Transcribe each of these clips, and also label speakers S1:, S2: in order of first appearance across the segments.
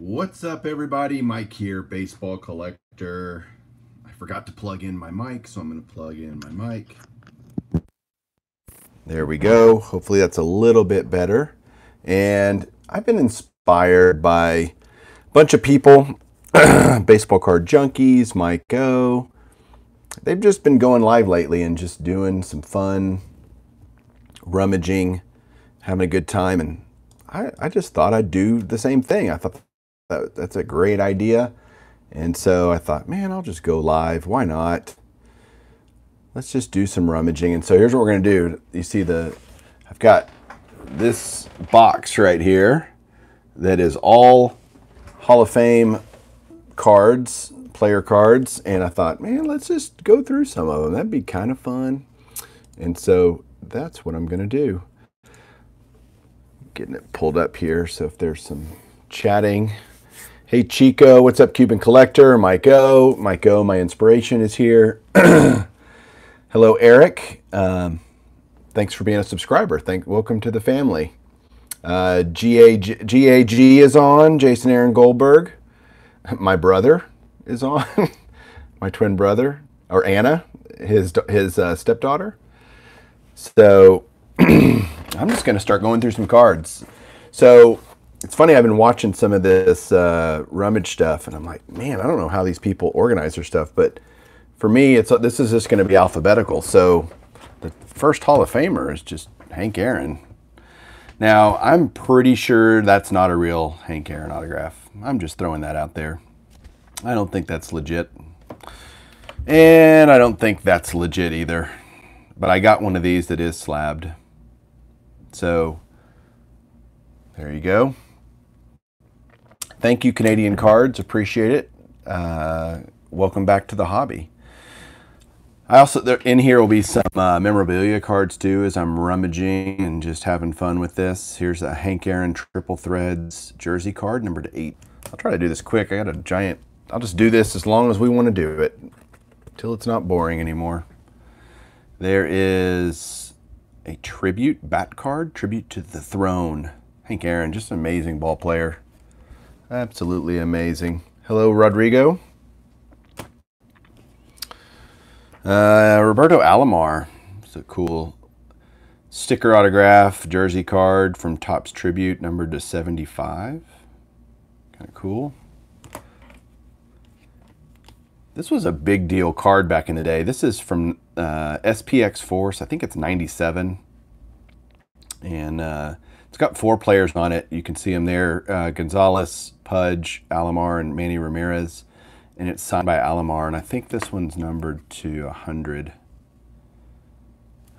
S1: What's up, everybody? Mike here, baseball collector. I forgot to plug in my mic, so I'm going to plug in my mic. There we go. Hopefully, that's a little bit better. And I've been inspired by a bunch of people, baseball card junkies, Mike O. They've just been going live lately and just doing some fun, rummaging, having a good time. And I, I just thought I'd do the same thing. I thought that, that's a great idea. And so I thought, man, I'll just go live. Why not? Let's just do some rummaging. And so here's what we're going to do. You see the, I've got this box right here that is all Hall of Fame cards, player cards. And I thought, man, let's just go through some of them. That'd be kind of fun. And so that's what I'm going to do. Getting it pulled up here. So if there's some chatting, Hey Chico, what's up, Cuban Collector? Mike O. Mike O, my inspiration is here. Hello, Eric. Um, thanks for being a subscriber. Thank, welcome to the family. Uh, GAG, GAG is on. Jason Aaron Goldberg. My brother is on. my twin brother, or Anna, his his uh, stepdaughter. So I'm just going to start going through some cards. So it's funny, I've been watching some of this uh, rummage stuff, and I'm like, man, I don't know how these people organize their stuff. But for me, it's this is just going to be alphabetical. So the first Hall of Famer is just Hank Aaron. Now, I'm pretty sure that's not a real Hank Aaron autograph. I'm just throwing that out there. I don't think that's legit. And I don't think that's legit either. But I got one of these that is slabbed. So there you go. Thank you, Canadian Cards. Appreciate it. Uh, welcome back to the hobby. I also, there, in here will be some uh, memorabilia cards too as I'm rummaging and just having fun with this. Here's a Hank Aaron Triple Threads jersey card, number eight. I'll try to do this quick. I got a giant, I'll just do this as long as we want to do it, till it's not boring anymore. There is a tribute bat card, tribute to the throne. Hank Aaron, just an amazing ball player. Absolutely amazing. Hello, Rodrigo. Uh, Roberto Alomar. It's a cool sticker autograph, jersey card from Topps Tribute, numbered to 75. Kind of cool. This was a big deal card back in the day. This is from uh, SPX Force. I think it's 97. And uh, it's got four players on it. You can see them there. Uh, Gonzalez, Pudge, Alomar, and Manny Ramirez. And it's signed by Alomar. And I think this one's numbered to 100.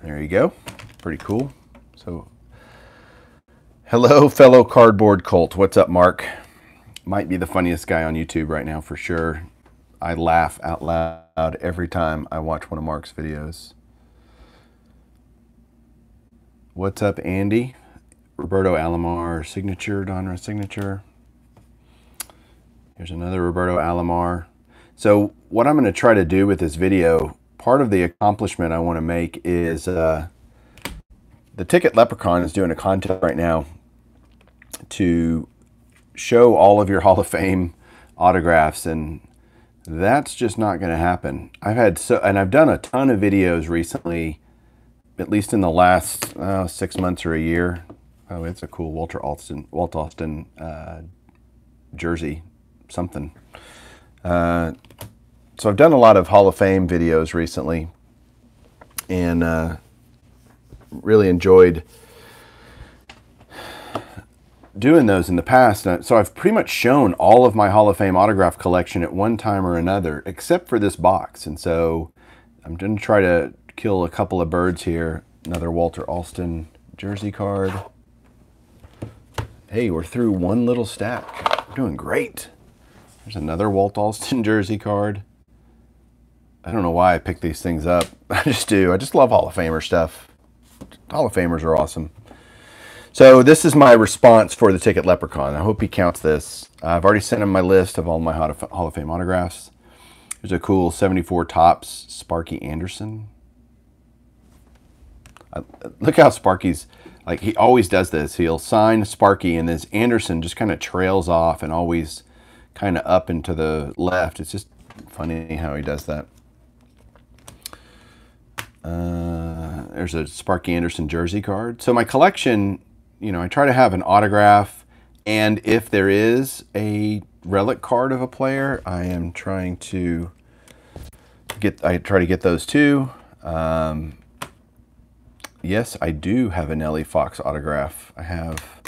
S1: There you go. Pretty cool. So, hello, fellow cardboard cult. What's up, Mark? Might be the funniest guy on YouTube right now for sure. I laugh out loud every time I watch one of Mark's videos. What's up, Andy? Roberto Alomar signature, Donruss signature. Here's another Roberto Alomar. So what I'm going to try to do with this video, part of the accomplishment I want to make is uh, the Ticket Leprechaun is doing a contest right now to show all of your Hall of Fame autographs and that's just not going to happen. I've had so, and I've done a ton of videos recently, at least in the last uh, six months or a year, Oh, it's a cool Walter Alston, Walt Alston uh, jersey, something. Uh, so I've done a lot of Hall of Fame videos recently, and uh, really enjoyed doing those in the past. So I've pretty much shown all of my Hall of Fame autograph collection at one time or another, except for this box. And so I'm going to try to kill a couple of birds here. Another Walter Alston jersey card. Hey, we're through one little stack. We're doing great. There's another Walt Alston jersey card. I don't know why I pick these things up. I just do. I just love Hall of Famer stuff. Hall of Famers are awesome. So this is my response for the Ticket Leprechaun. I hope he counts this. I've already sent him my list of all my Hall of Fame autographs. There's a cool 74 Topps Sparky Anderson. Look how Sparky's like he always does this. He'll sign Sparky, and this Anderson just kind of trails off and always kind of up and to the left. It's just funny how he does that. Uh, there's a Sparky Anderson jersey card. So my collection, you know, I try to have an autograph, and if there is a relic card of a player, I am trying to get. I try to get those too. Um, yes, I do have a Nellie Fox autograph. I have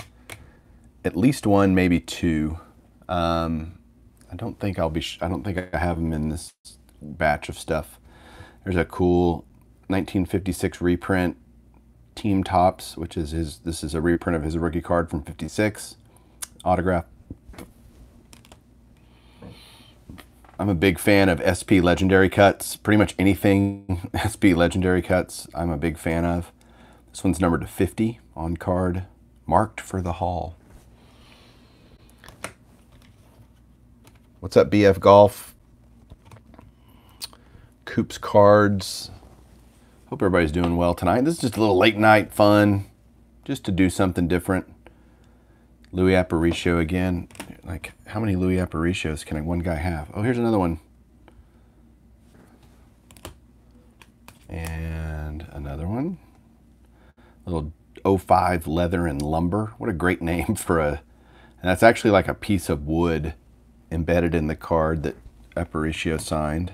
S1: at least one, maybe two. Um, I don't think I'll be. I don't think I have them in this batch of stuff. There's a cool 1956 reprint Team Topps, which is his. This is a reprint of his rookie card from '56, autograph. I'm a big fan of SP Legendary cuts. Pretty much anything SP Legendary cuts, I'm a big fan of. This one's numbered to 50 on card, marked for the Hall. What's up, BF Golf? Coops Cards. Hope everybody's doing well tonight. This is just a little late night fun, just to do something different. Louis Aparicio again. Like, how many Louis Aparicios can one guy have? Oh, here's another one. And another one. Little 05 leather and lumber. What a great name for a... And that's actually like a piece of wood embedded in the card that Aparicio signed.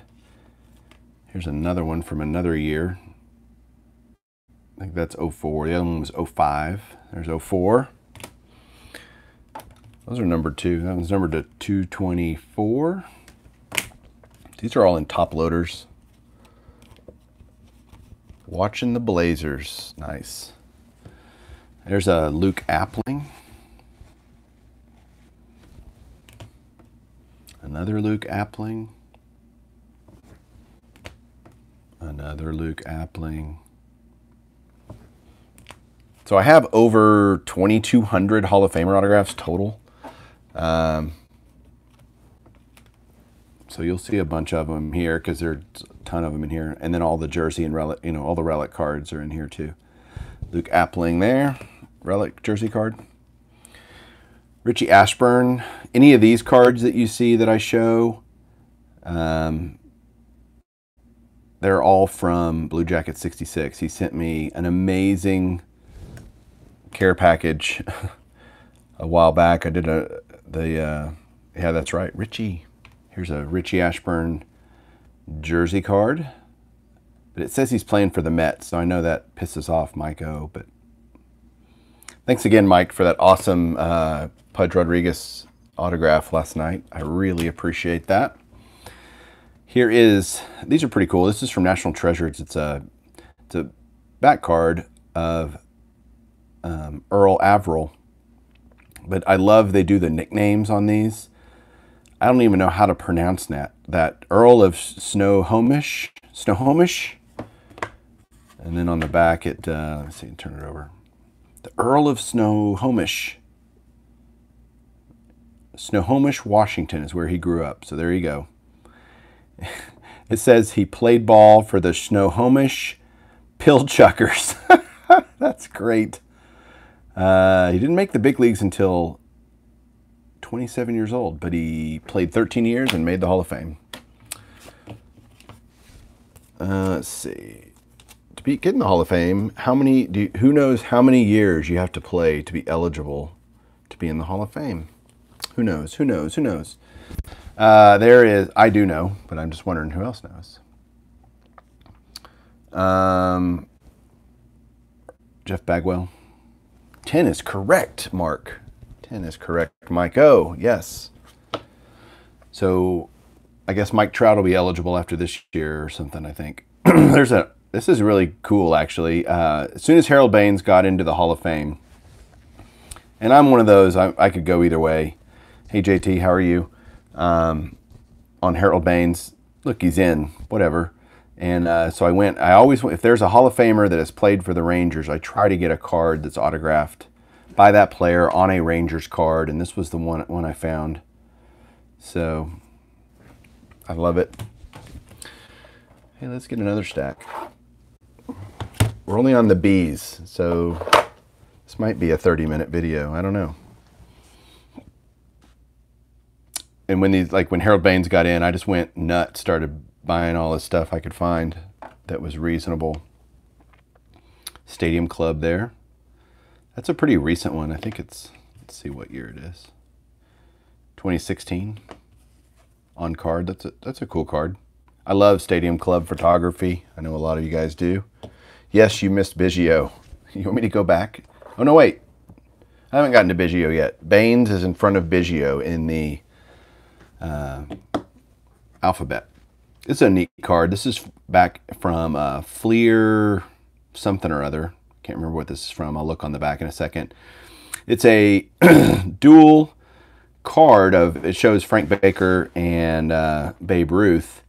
S1: Here's another one from another year. I think that's 04. The other one was 05. There's 04. Those are number two. That one's numbered to 224. These are all in top loaders. Watching the Blazers. Nice. There's a Luke Appling. Another Luke Appling. Another Luke Appling. So I have over 2,200 Hall of Famer autographs total. Um, so you'll see a bunch of them here because there's a ton of them in here. And then all the jersey and relic, you know, all the relic cards are in here too. Luke Appling there, relic jersey card. Richie Ashburn, any of these cards that you see that I show, um, they're all from Blue Jacket 66. He sent me an amazing care package a while back. I did a, the, uh, yeah, that's right, Richie. Here's a Richie Ashburn jersey card. But it says he's playing for the Mets, so I know that pisses off Mike O. But thanks again, Mike, for that awesome uh, Pudge Rodriguez autograph last night. I really appreciate that. Here is, these are pretty cool. This is from National Treasures. It's a, it's a back card of um, Earl Averill. But I love they do the nicknames on these. I don't even know how to pronounce that. That Earl of Snohomish, Snohomish, and then on the back it. Uh, let's see, turn it over. Earl of Snohomish. Snohomish, Washington is where he grew up. So there you go. It says he played ball for the Snohomish Pilchuckers. That's great. Uh, he didn't make the big leagues until 27 years old, but he played 13 years and made the Hall of Fame. Uh, let's see. To be get in the Hall of Fame, how many? Do you, who knows how many years you have to play to be eligible to be in the Hall of Fame? Who knows? Who knows? Who knows? Uh, there is. I do know, but I'm just wondering who else knows. Um, Jeff Bagwell. 10 is correct, Mark. 10 is correct. Mike Oh, yes. So I guess Mike Trout will be eligible after this year or something, I think. There's a, this is really cool actually. Uh, as soon as Harold Baines got into the Hall of Fame, and I'm one of those, I, I could go either way. Hey JT, how are you? Um, on Harold Baines, look, he's in, whatever. And uh, so I went, I always, if there's a Hall of Famer that has played for the Rangers, I try to get a card that's autographed by that player on a Rangers card. And this was the one, one I found. So I love it. Hey, let's get another stack. We're only on the bees, So This might be a 30 minute video. I don't know. And when these, like when Harold Baines got in, I just went nuts, started buying all the stuff I could find that was reasonable. Stadium Club there. That's a pretty recent one. I think it's, let's see what year it is. 2016 on card. That's a, that's a cool card. I love Stadium Club photography. I know a lot of you guys do. Yes, you missed Biggio. You want me to go back? Oh, no, wait. I haven't gotten to Biggio yet. Baines is in front of Biggio in the uh, alphabet. It's a neat card. This is back from uh, Fleer something or other. Can't remember what this is from. I'll look on the back in a second. It's a dual card of, it shows Frank Baker and uh, Babe Ruth.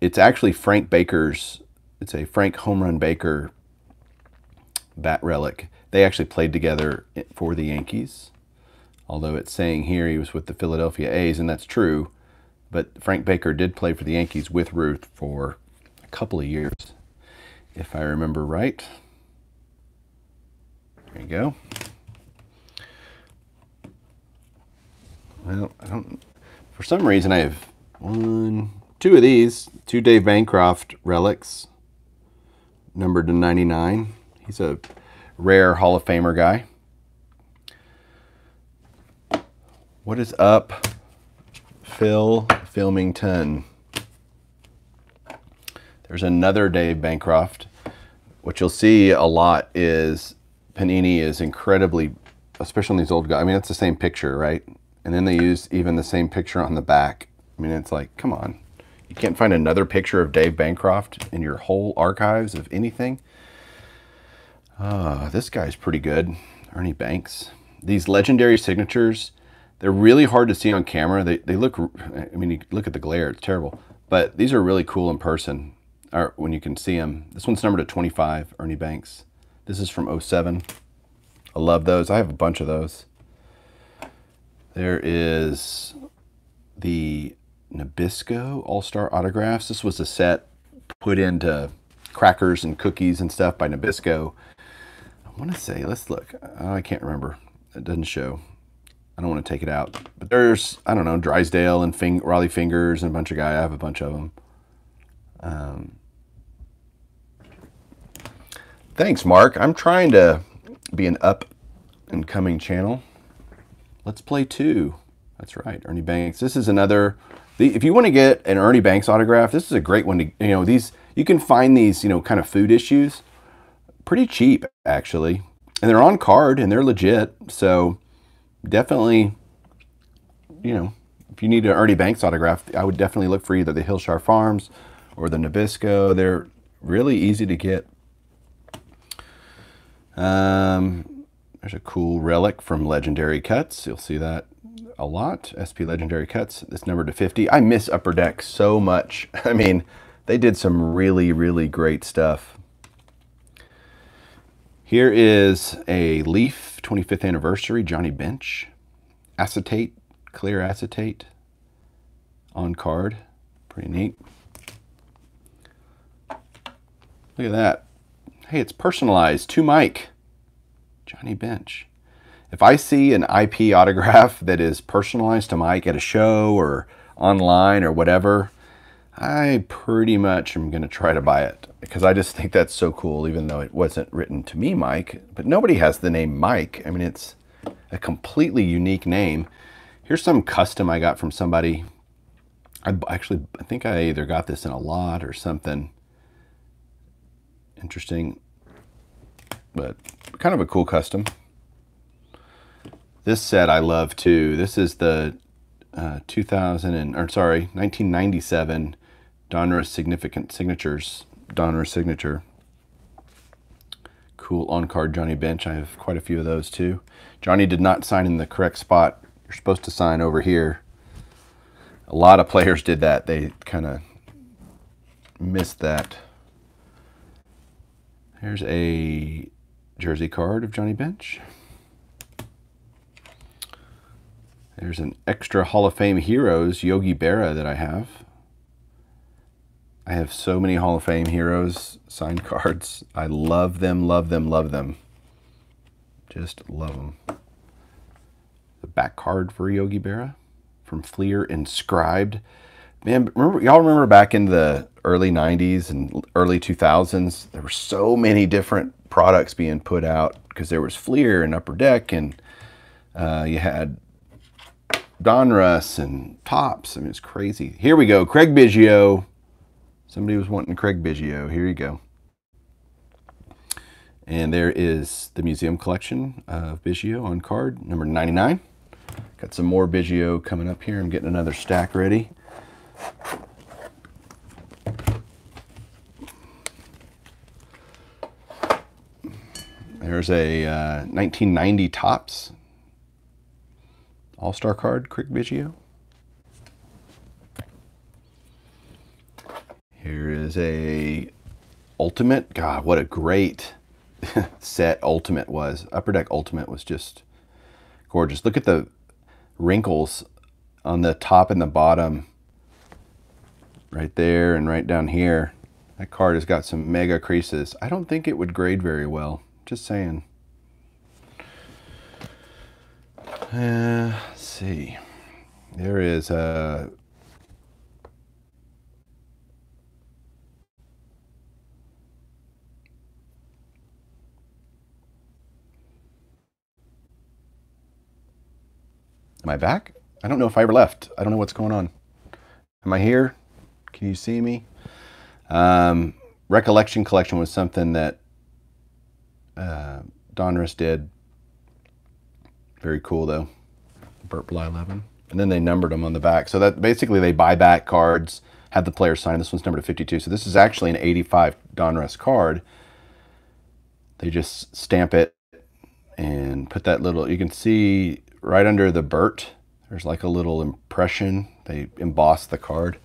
S1: It's actually Frank Baker's, it's a Frank Home Run Baker bat relic. They actually played together for the Yankees. Although it's saying here he was with the Philadelphia A's, and that's true. But Frank Baker did play for the Yankees with Ruth for a couple of years, if I remember right. There you go. Well, I don't. For some reason, I have one, two of these, two Dave Bancroft relics, numbered to 99. He's a rare Hall of Famer guy. What is up, Phil Filmington? There's another Dave Bancroft. What you'll see a lot is Panini is incredibly, especially on these old guys. I mean, it's the same picture, right? And then they use even the same picture on the back. I mean, it's like, come on. You can't find another picture of Dave Bancroft in your whole archives of anything. Uh, this guy's pretty good. Ernie Banks. These legendary signatures, they're really hard to see on camera. They, they look, I mean, you look at the glare, it's terrible. But these are really cool in person, or when you can see them. This one's numbered at 25, Ernie Banks. This is from 07. I love those. I have a bunch of those. There is the Nabisco All-Star Autographs. This was a set put into crackers and cookies and stuff by Nabisco. I want to say, let's look. Oh, I can't remember. It doesn't show. I don't want to take it out. But there's, I don't know, Drysdale and Fing Rollie Fingers and a bunch of guys. I have a bunch of them. Um, thanks, Mark. I'm trying to be an up and coming channel. Let's play two. That's right, Ernie Banks. This is another. The, if you want to get an Ernie Banks autograph, this is a great one to. You know, these you can find these. You know, kind of food issues, pretty cheap actually, and they're on card and they're legit. So definitely, you know, if you need an Ernie Banks autograph, I would definitely look for either the Hillshire Farms or the Nabisco. They're really easy to get. Um, there's a cool relic from Legendary Cuts. You'll see that a lot. SP Legendary Cuts. This number to 50. I miss Upper Deck so much. I mean, they did some really, really great stuff. Here is a Leaf 25th anniversary Johnny Bench. Acetate, clear acetate on card. Pretty neat. Look at that. Hey, it's personalized to Mike. Johnny Bench. If I see an IP autograph that is personalized to Mike at a show or online or whatever, I pretty much am going to try to buy it because I just think that's so cool, even though it wasn't written to me, Mike. But nobody has the name Mike. I mean, it's a completely unique name. Here's some custom I got from somebody. I actually, I think I either got this in a lot or something interesting but kind of a cool custom. This set I love too. This is the uh, 2000 and or sorry 1997 Donruss Significant Signatures Donruss signature. Cool on card Johnny Bench. I have quite a few of those too. Johnny did not sign in the correct spot. You're supposed to sign over here. A lot of players did that. They kind of missed that. Here's a jersey card of Johnny Bench. There's an extra Hall of Fame Heroes Yogi Berra that I have. I have so many Hall of Fame Heroes signed cards. I love them, love them, love them. Just love them. The back card for Yogi Berra from Fleer inscribed. Man, remember y'all remember back in the early 90s and early 2000s, there were so many different products being put out because there was Fleer and Upper Deck and uh, you had Donruss and Topps. I mean, it's crazy. Here we go. Craig Biggio. Somebody was wanting Craig Biggio. Here you go. And there is the museum collection of Biggio on card, number 99. Got some more Biggio coming up here. I'm getting another stack ready. There's a uh, 1990 Topps All-Star card, Craig Biggio. Here is a Ultimate. God, what a great set Ultimate was. Upper Deck Ultimate was just gorgeous. Look at the wrinkles on the top and the bottom right there and right down here. That card has got some mega creases. I don't think it would grade very well. Just saying. Uh, let's see. There is a Am I back? I don't know if I ever left. I don't know what's going on. Am I here? Can you see me? Um, Recollection Collection was something that uh, Donruss did. Very cool though. Burt Blyleven. And then they numbered them on the back. So that basically they buy back cards, have the player sign. This one's numbered to 52. So this is actually an 85 Donruss card. They just stamp it and put that little, you can see right under the Burt, there's like a little impression. They emboss the card.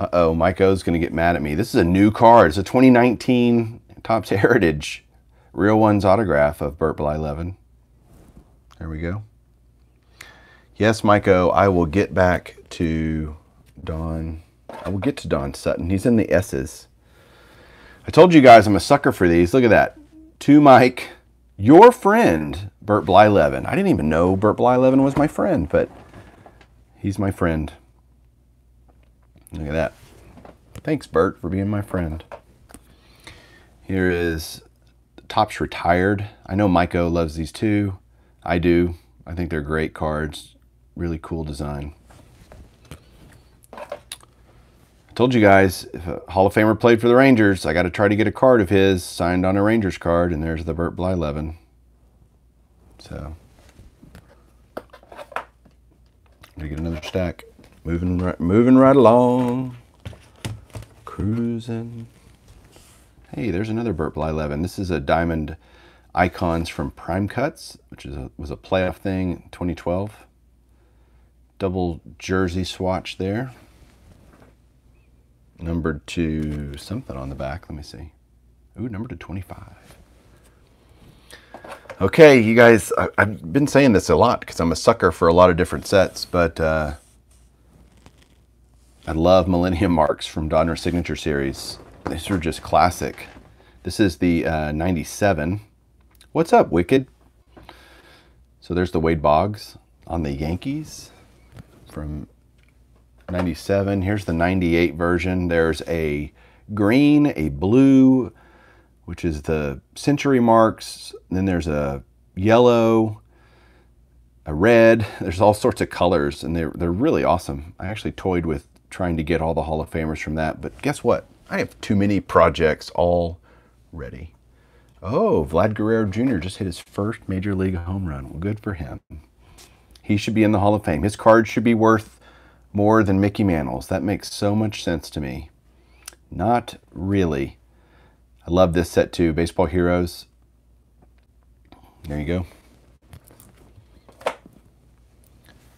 S1: Uh-oh, Mike O's going to get mad at me. This is a new card. It's a 2019 Topps Heritage Real Ones autograph of Burt Blyleven. There we go. Yes, Mike O, I will get back to Don. I will get to Don Sutton. He's in the S's. I told you guys I'm a sucker for these. Look at that. To Mike, your friend, Burt Blyleven. I didn't even know Burt Blyleven was my friend, but he's my friend. Look at that. Thanks, Burt, for being my friend. Here is Topps Retired. I know Mike O loves these too. I do. I think they're great cards. Really cool design. I told you guys, if a Hall of Famer played for the Rangers, I got to try to get a card of his signed on a Rangers card, and there's the Burt Blyleven. So, to get another stack. Moving right, moving right along. Cruising. Hey, there's another Burt Blyleven. This is a Diamond Icons from Prime Cuts, which is a, was a playoff thing 2012. Double jersey swatch there numbered to something on the back. Let me see. Ooh, number to 25. Okay, you guys, I, have been saying this a lot because I'm a sucker for a lot of different sets, but uh, I love Millennium Marks from Donruss Signature Series. These are just classic. This is the uh, 97. What's up, Wicked? So there's the Wade Boggs on the Yankees from 97. Here's the 98 version. There's a green, a blue, which is the century marks. Then there's a yellow, a red. There's all sorts of colors, and they're, they're really awesome. I actually toyed with trying to get all the Hall of Famers from that, but guess what? I have too many projects all ready. Oh, Vlad Guerrero Jr. just hit his first Major League home run. Well, good for him. He should be in the Hall of Fame. His card should be worth more than Mickey Mantle's. That makes so much sense to me. Not really. I love this set too, Baseball Heroes. There you go.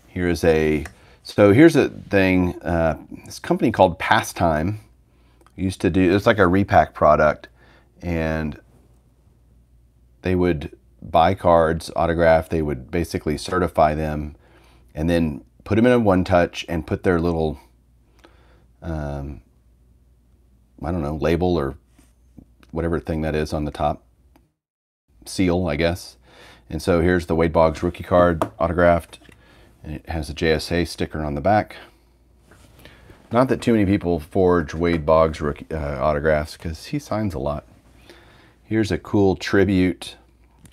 S1: Here's a, so here's a thing, uh, this company called Pastime used to do, it's like a repack product and they would buy cards, autograph, they would basically certify them and then put them in a one touch and put their little, um, I don't know, label or whatever thing that is on the top seal, I guess. And so here's the Wade Boggs rookie card autographed. And it has a JSA sticker on the back. Not that too many people forge Wade Boggs rookie, uh, autographs because he signs a lot. Here's a cool tribute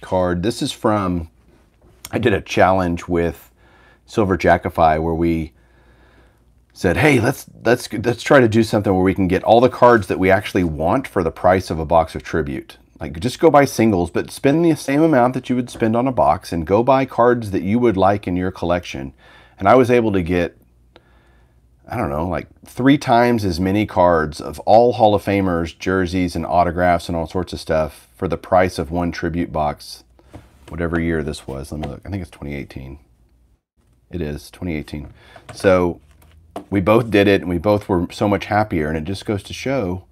S1: card. This is from, I did a challenge with Silver Jackify where we said, "Hey, let's let's let's try to do something where we can get all the cards that we actually want for the price of a box of tribute. Like just go buy singles, but spend the same amount that you would spend on a box and go buy cards that you would like in your collection." And I was able to get I don't know, like three times as many cards of all Hall of Famers, jerseys, and autographs and all sorts of stuff for the price of one tribute box, whatever year this was. Let me look. I think it's 2018. It is 2018. So we both did it and we both were so much happier and it just goes to show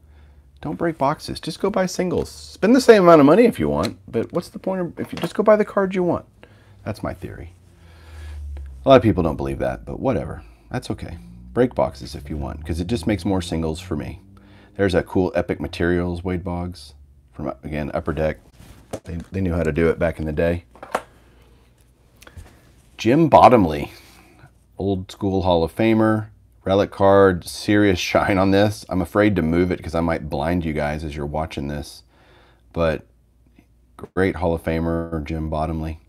S1: don't break boxes. Just go buy singles. Spend the same amount of money if you want but what's the point of if you just go buy the cards you want. That's my theory. A lot of people don't believe that but whatever. That's okay. Break boxes if you want because it just makes more singles for me. There's that cool epic materials wade boggs from again upper deck. They, they knew how to do it back in the day. Jim bottomley old school hall of famer relic card, serious shine on this. I'm afraid to move it because I might blind you guys as you're watching this. But great Hall of Famer, Jim Bottomley.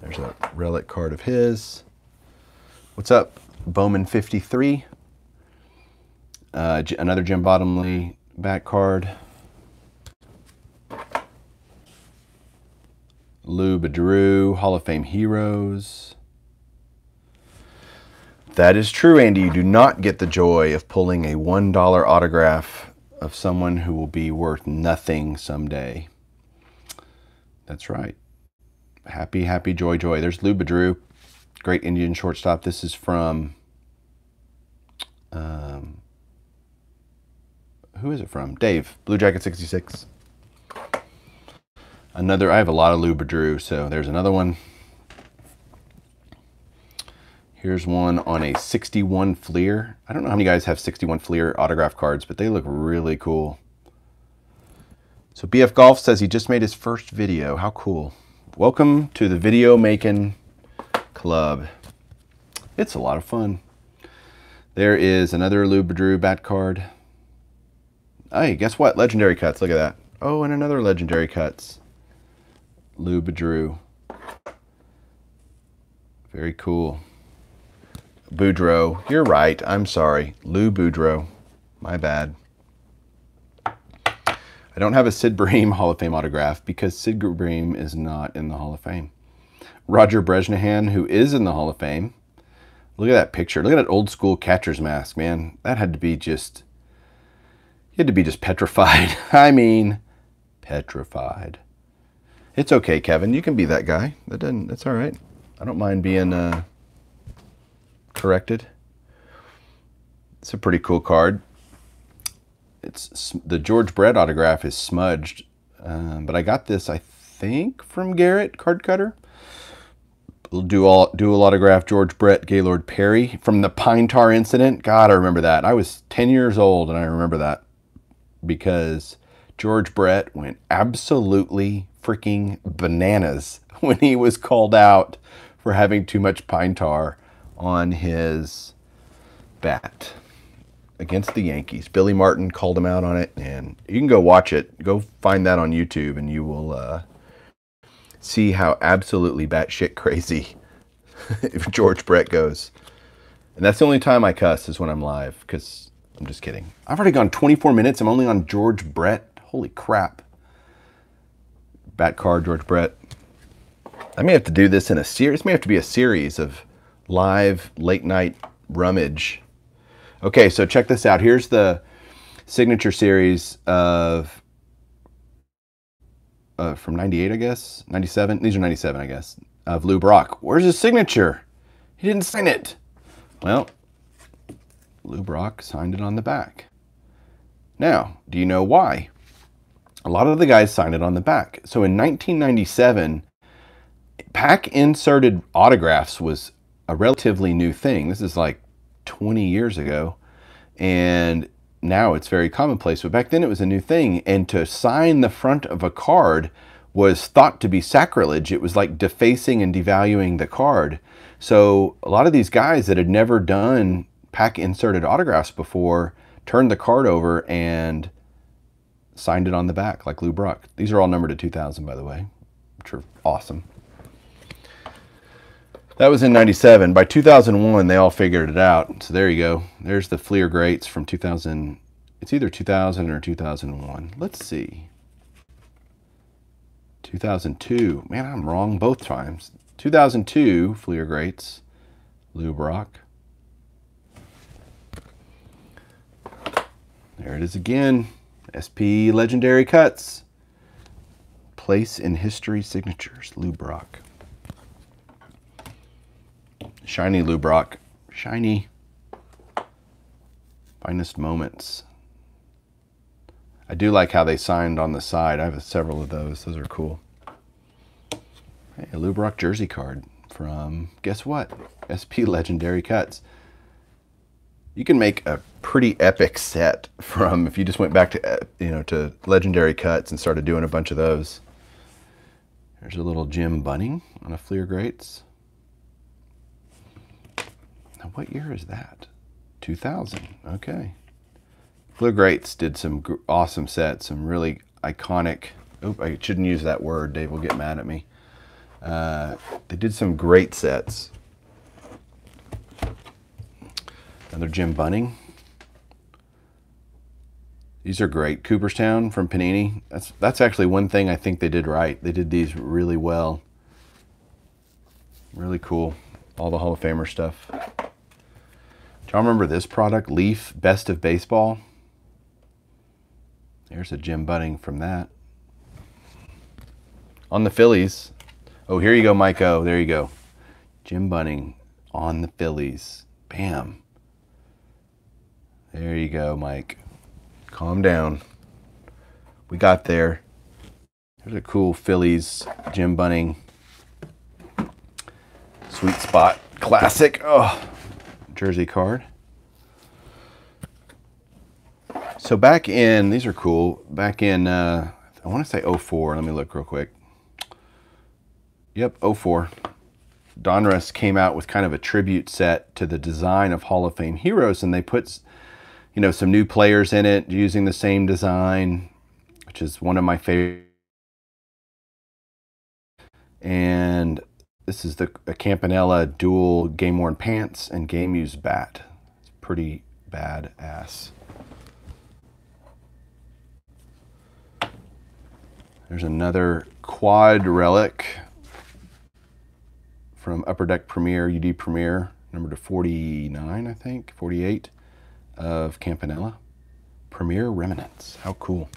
S1: There's a relic card of his. What's up, Bowman 53? Uh, another Jim Bottomley back card. Lou Bedrew, Hall of Fame Heroes. That is true, Andy. You do not get the joy of pulling a $1 autograph of someone who will be worth nothing someday. That's right. Happy, happy, joy, joy. There's Lou Bedrew, great Indian shortstop. This is from, um, who is it from? Dave, Blue Jacket 66. Another, I have a lot of Lou Bedrew, so there's another one. Here's one on a 61 Fleer. I don't know how many guys have 61 Fleer autograph cards, but they look really cool. So BF Golf says he just made his first video. How cool. Welcome to the video making club. It's a lot of fun. There is another Lou Bedrew bat card. Hey, guess what? Legendary cuts. Look at that. Oh, and another legendary cuts. Lou Bedrew. Very cool. Boudreau. You're right. I'm sorry. Lou Boudreau. My bad. I don't have a Sid Bream Hall of Fame autograph because Sid Bream is not in the Hall of Fame. Roger Bresnahan, who is in the Hall of Fame. Look at that picture. Look at that old school catcher's mask, man. That had to be just, he had to be just petrified. I mean, petrified. It's okay, Kevin. You can be that guy. That doesn't, that's all right. I don't mind being, uh, corrected. It's a pretty cool card. It's the George Brett autograph is smudged, um, but I got this I think from Garrett Card Cutter. All dual autograph George Brett Gaylord Perry from the Pine Tar incident. God, I remember that. I was 10 years old and I remember that because George Brett went absolutely freaking bananas when he was called out for having too much pine tar on his bat against the Yankees. Billy Martin called him out on it, and you can go watch it. Go find that on YouTube, and you will uh, see how absolutely batshit crazy if George Brett goes. And that's the only time I cuss is when I'm live, because I'm just kidding. I've already gone 24 minutes. I'm only on George Brett. Holy crap. Bat car, George Brett. I may have to do this in a series. This may have to be a series of live late night rummage. Okay, so check this out. Here's the signature series of uh, from 98, I guess, 97. These are 97, I guess, of Lou Brock. Where's his signature? He didn't sign it. Well, Lou Brock signed it on the back. Now, do you know why? A lot of the guys signed it on the back. So in 1997, pack inserted autographs was a relatively new thing. This is like 20 years ago. And now it's very commonplace, but back then it was a new thing. And to sign the front of a card was thought to be sacrilege. It was like defacing and devaluing the card. So a lot of these guys that had never done pack inserted autographs before turned the card over and signed it on the back like Lou Brock. These are all numbered to 2000, by the way, which are awesome. That was in 97. By 2001, they all figured it out. So there you go. There's the Fleer Greats from 2000. It's either 2000 or 2001. Let's see. 2002. Man, I'm wrong both times. 2002 Fleer Greats, Lou Brock. There it is again. SP Legendary Cuts. Place in History Signatures. Lou Brock. Shiny Lou Brock. Shiny. Finest moments. I do like how they signed on the side. I have several of those. Those are cool. Hey, a Lou Brock jersey card from, guess what? SP Legendary Cuts. You can make a pretty epic set from if you just went back to, uh, you know, to Legendary Cuts and started doing a bunch of those. There's a little Jim Bunning on a Fleer Greats. Now, what year is that? 2000. Okay. Greats did some awesome sets, some really iconic. Oop, I shouldn't use that word. Dave will get mad at me. Uh, they did some great sets. Another Jim Bunning. These are great. Cooperstown from Panini. That's that's actually one thing I think they did right. They did these really well. Really cool. All the Hall of Famer stuff. Y'all remember this product? Leaf Best of Baseball. There's a Jim Bunning from that. On the Phillies. Oh, here you go, Mike O. There you go. Jim Bunning on the Phillies. Bam. There you go, Mike. Calm down. We got there. There's a cool Phillies Jim Bunning sweet spot classic. Oh, jersey card. So back in, these are cool. Back in, uh, I want to say 04. Let me look real quick. Yep, 04. Donruss came out with kind of a tribute set to the design of Hall of Fame heroes, and they put, you know, some new players in it using the same design, which is one of my favorite. And this is the Campanella dual game worn pants and game used bat. It's pretty bad ass. There's another quad relic from Upper Deck Premier, UD Premier, number to 49, I think, 48 of Campanella. Premier Remnants. How cool.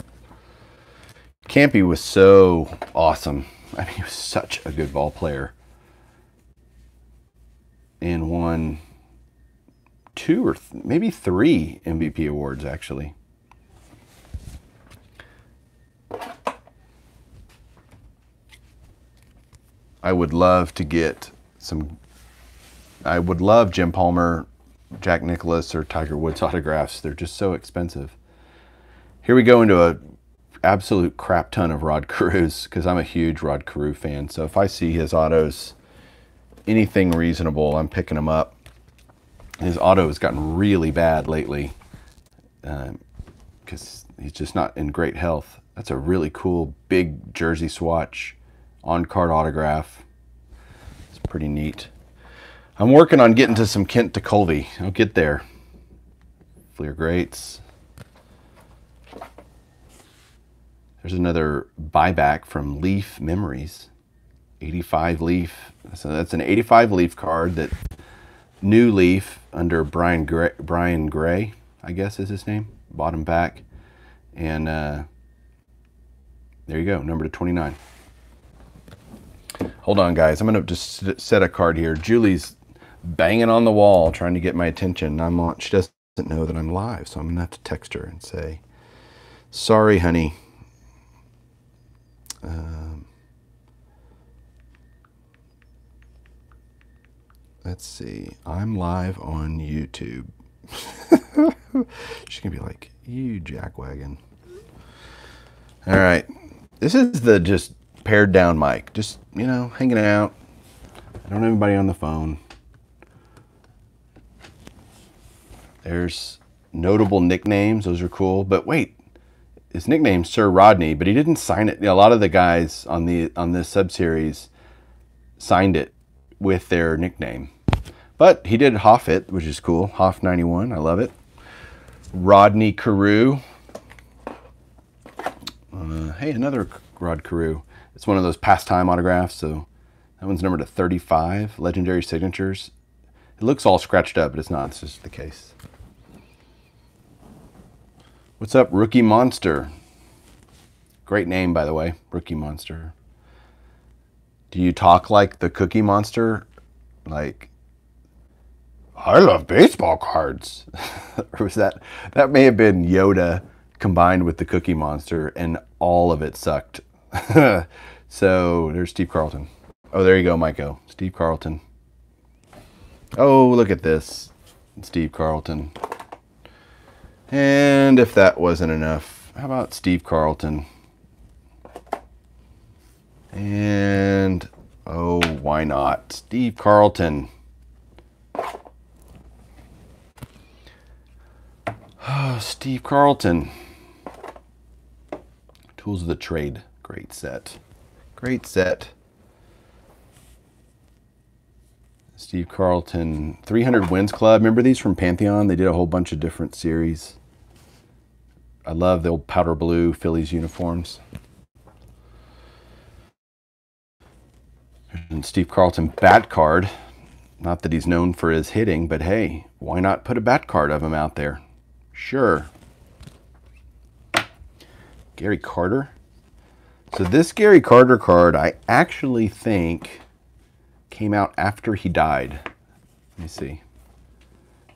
S1: Campy was so awesome. I mean, he was such a good ball player and won two or th maybe three MVP awards actually. I would love to get some. I would love Jim Palmer, Jack Nicklaus, or Tiger Woods autographs. They're just so expensive. Here we go into a absolute crap ton of Rod Carews because I'm a huge Rod Carew fan. So if I see his autos anything reasonable, I'm picking them up. His auto has gotten really bad lately because um, he's just not in great health. That's a really cool big jersey swatch on card autograph. It's pretty neat. I'm working on getting to some Kent Tekulve. I'll get there. Fleer Greats. There's another buyback from Leaf Memories. 85 Leaf. So that's an 85 Leaf card that new Leaf under Brian Gray, Brian Gray, I guess is his name. Bottom back. And uh, there you go, number to 29. Hold on, guys. I'm going to just set a card here. Julie's banging on the wall trying to get my attention. I'm on, she doesn't know that I'm live, so I'm going to have to text her and say, sorry, honey. Um, let's see. I'm live on YouTube. She's going to be like, You jackwagon. All right. This is the just pared down mic. Just, you know, hanging out. I don't have anybody on the phone. There's notable nicknames. Those are cool. But wait, his nickname Sir Rodney, but he didn't sign it. You know, a lot of the guys on the on this subseries signed it with their nickname. But he did Hoff it, which is cool. Hoff 91, I love it. Rodney Carew. Uh, hey, another Rod Carew. It's one of those pastime autographs, so that one's numbered to 35, Legendary Signatures. It looks all scratched up, but it's not. It's just the case. What's up, Rookie Monster? Great name, by the way, Rookie Monster. Do you talk like the Cookie Monster? Like, I love baseball cards. or was that, that may have been Yoda combined with the Cookie Monster, and all of it sucked. so there's Steve Carlton. Oh, there you go, Maiko. Steve Carlton. Oh, look at this. Steve Carlton. And if that wasn't enough, how about Steve Carlton? And, oh, why not? Steve Carlton. Oh, Steve Carlton. Tools of the Trade. Great set. Great set. Steve Carlton, 300 Wins Club. Remember these from Pantheon? They did a whole bunch of different series. I love the old powder blue Phillies uniforms. And Steve Carlton bat card. Not that he's known for his hitting, but hey, why not put a bat card of him out there? Sure. Gary Carter. So this Gary Carter card, I actually think came out after he died. Let me see.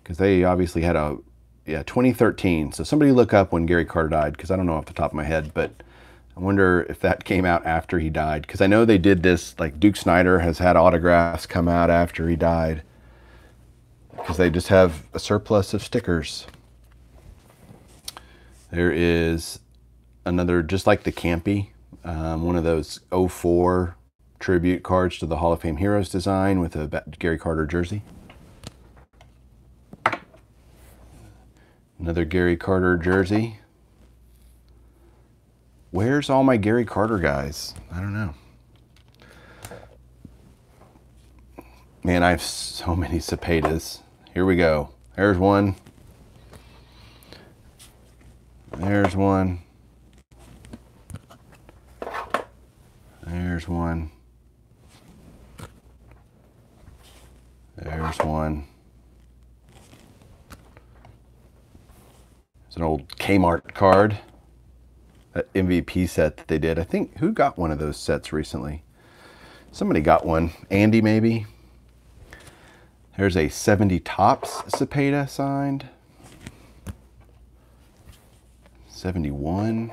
S1: Because they obviously had a, yeah, 2013. So somebody look up when Gary Carter died, because I don't know off the top of my head, but I wonder if that came out after he died. Because I know they did this, like Duke Snider has had autographs come out after he died. Because they just have a surplus of stickers. There is another, just like the Campy, um, one of those 04 tribute cards to the Hall of Fame Heroes design with a Gary Carter jersey. Another Gary Carter jersey. Where's all my Gary Carter guys? I don't know. Man, I have so many Cepedas. Here we go. There's one. There's one. There's one. There's one. It's an old Kmart card. That MVP set that they did. I think, who got one of those sets recently? Somebody got one. Andy, maybe? There's a 70 Topps Cepeda signed. 71.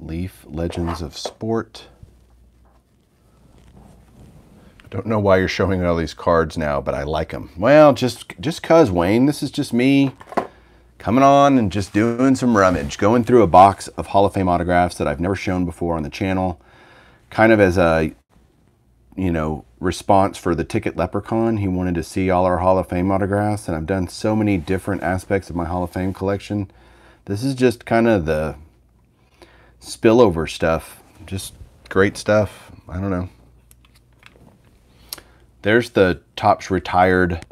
S1: Leaf Legends of Sport. I don't know why you're showing all these cards now, but I like them. Well, just just cause, Wayne. This is just me coming on and just doing some rummage, going through a box of Hall of Fame autographs that I've never shown before on the channel, kind of as a, you know, response for the Ticket Leprechaun. He wanted to see all our Hall of Fame autographs, and I've done so many different aspects of my Hall of Fame collection. This is just kind of the spillover stuff. Just great stuff. I don't know. There's the Topps Retired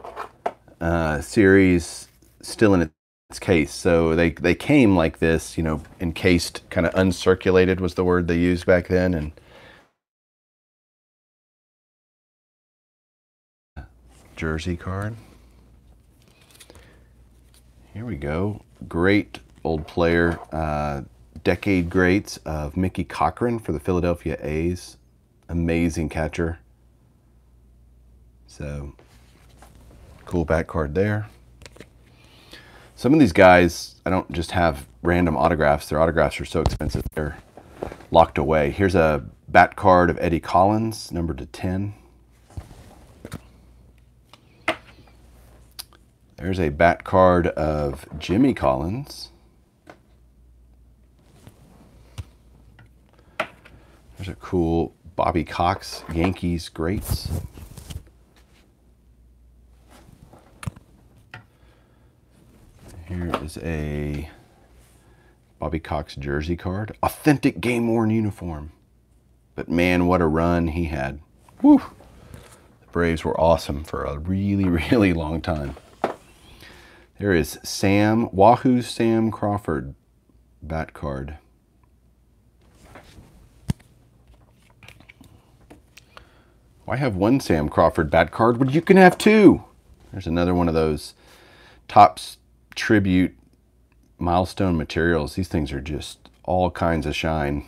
S1: uh, series still in its case. So they, they came like this, you know, encased, kind of uncirculated was the word they used back then. And jersey card. Here we go. Great old player. Uh, decade greats of Mickey Cochrane for the Philadelphia A's. Amazing catcher. So, cool back card there. Some of these guys, I don't just have random autographs. Their autographs are so expensive, they're locked away. Here's a bat card of Eddie Collins, number to 10. There's a bat card of Jimmy Collins. There's a cool Bobby Cox Yankees greats. Here is a Bobby Cox jersey card. Authentic game worn uniform. But man, what a run he had. Woo! The Braves were awesome for a really, really long time. There is Sam, Wahoo Sam Crawford bat card. Why have one Sam Crawford bat card when you can have two? There's another one of those Topps tribute milestone materials. These things are just all kinds of shine.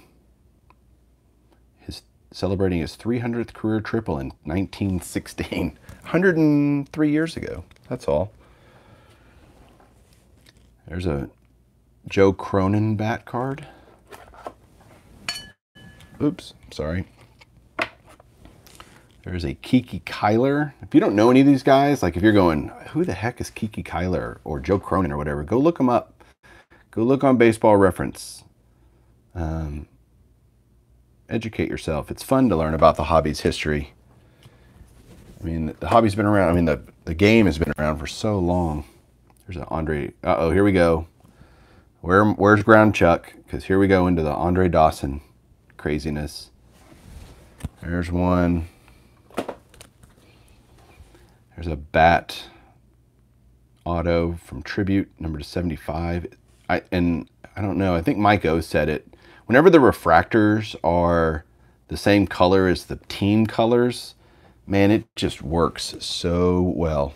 S1: His celebrating his 300th career triple in 1916, 103 years ago. That's all. There's a Joe Cronin bat card. Oops, sorry. There's a Kiki Cuyler. If you don't know any of these guys, like if you're going, who the heck is Kiki Cuyler or Joe Cronin or whatever, go look them up. Go look on Baseball Reference. Um, educate yourself. It's fun to learn about the hobby's history. I mean, the hobby's been around. I mean, the, the game has been around for so long. There's an Andre. Uh oh, here we go. Where, where's Ground Chuck? Because here we go into the Andre Dawson craziness. There's one. There's a bat auto from Tribute, number 75. I, and I don't know, I think Mike O said it. Whenever the refractors are the same color as the team colors, man, it just works so well.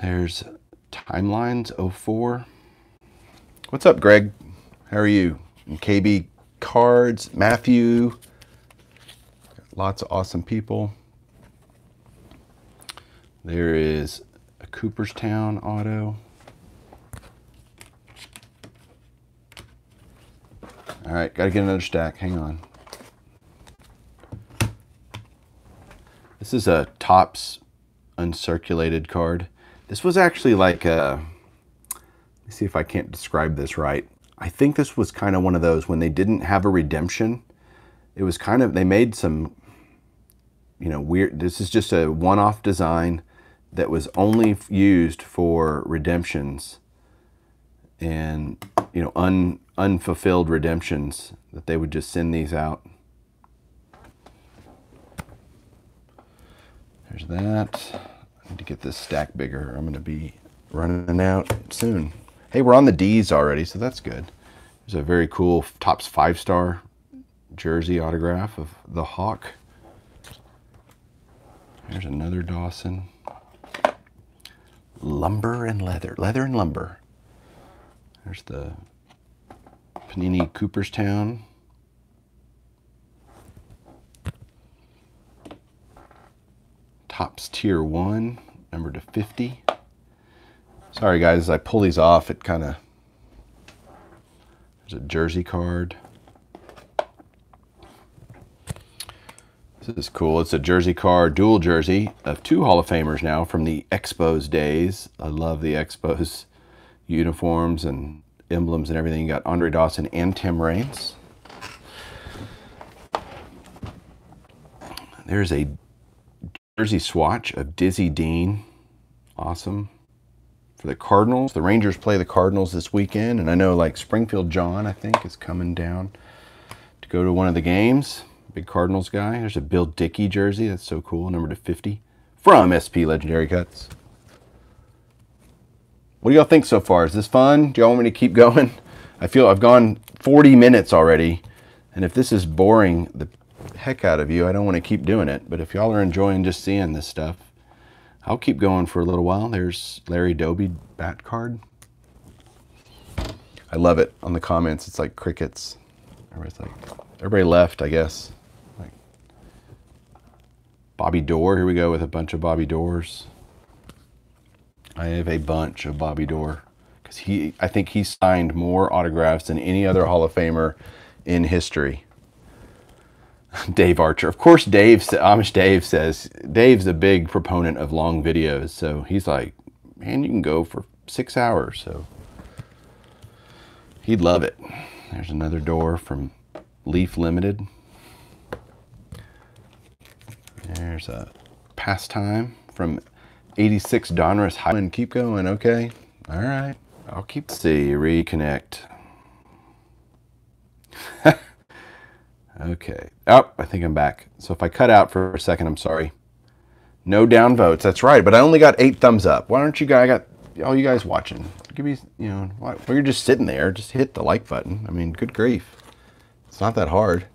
S1: There's Timelines 04. What's up, Greg? How are you? And KB Cards, Matthew. Lots of awesome people. There is a Cooperstown auto. All right, got to get another stack. Hang on. This is a Topps uncirculated card. This was actually like a, let me see if I can't describe this right. I think this was kind of one of those when they didn't have a redemption. It was kind of, they made some, you know, weird, this is just a one-off design that was only used for redemptions and, you know, un, unfulfilled redemptions that they would just send these out. There's that. Need to get this stack bigger. I'm going to be running out soon. Hey, we're on the D's already, so that's good. There's a very cool Topps five-star jersey autograph of the Hawk. There's another Dawson. Lumber and leather. Leather and lumber. There's the Panini Cooperstown. Topps Tier 1, number to 50. Sorry guys, as I pull these off, it kind of... There's a jersey card. This is cool. It's a jersey card, dual jersey of two Hall of Famers now from the Expos days. I love the Expos uniforms and emblems and everything. You got Andre Dawson and Tim Raines. There's a jersey swatch of Dizzy Dean. Awesome. For the Cardinals. The Rangers play the Cardinals this weekend. And I know like Springfield John, I think, is coming down to go to one of the games. Big Cardinals guy. There's a Bill Dickey jersey. That's so cool. Number to 50 from SP Legendary Cuts. What do y'all think so far? Is this fun? Do y'all want me to keep going? I feel I've gone 40 minutes already. And if this is boring the heck out of you, I don't want to keep doing it. But if y'all are enjoying just seeing this stuff, I'll keep going for a little while. There's Larry Doby bat card. I love it on the comments. It's like crickets. Everybody's like, everybody left, I guess. Like Bobby Doerr. Here we go with a bunch of Bobby Doerrs. I have a bunch of Bobby Doerr because he, I think he signed more autographs than any other Hall of Famer in history. Dave Archer. Of course, Dave, Amish Dave says, Dave's a big proponent of long videos. So he's like, man, you can go for six hours. So he'd love it. There's another Doerr from Leaf Limited. There's a pastime from 86 Donruss Highland. Keep going, okay? All right. I'll keep, see, reconnect. okay. Oh, I think I'm back. So if I cut out for a second, I'm sorry. No down votes. That's right. But I only got eight thumbs up. Why don't you guys, I got all you guys watching. Give me, you know, while you're just sitting there, just hit the like button. I mean, good grief. It's not that hard.